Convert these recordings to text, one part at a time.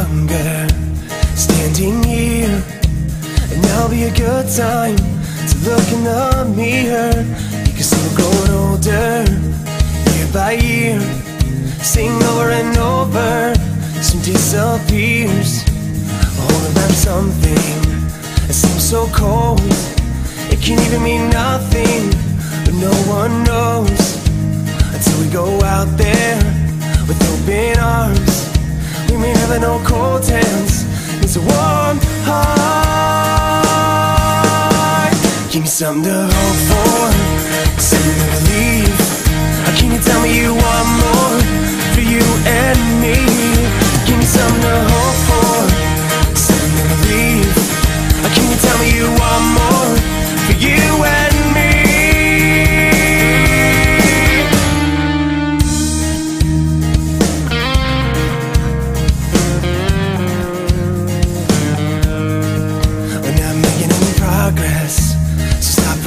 younger, standing here, and now be a good time to look in the mirror. You can see we're growing older, year by year. Sing over and over, some disappears. Holding back something that seems so cold. It can even mean nothing, but no one knows Never know cold hands. It's a warm heart. Give me something to hope for, something to believe.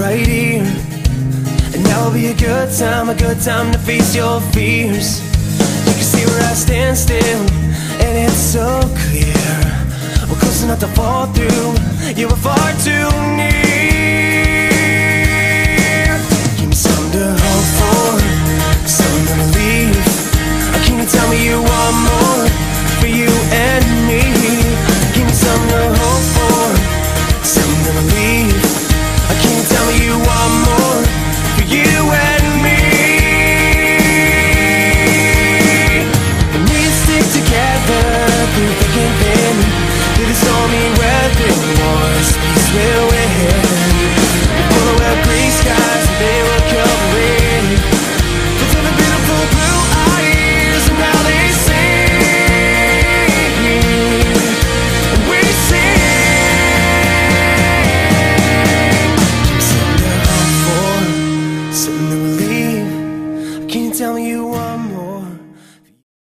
Right here. And now will be a good time, a good time to face your fears. You can see where I stand still, and it's so clear. We're close enough to fall through, you were far too to. Can you tell me you want more?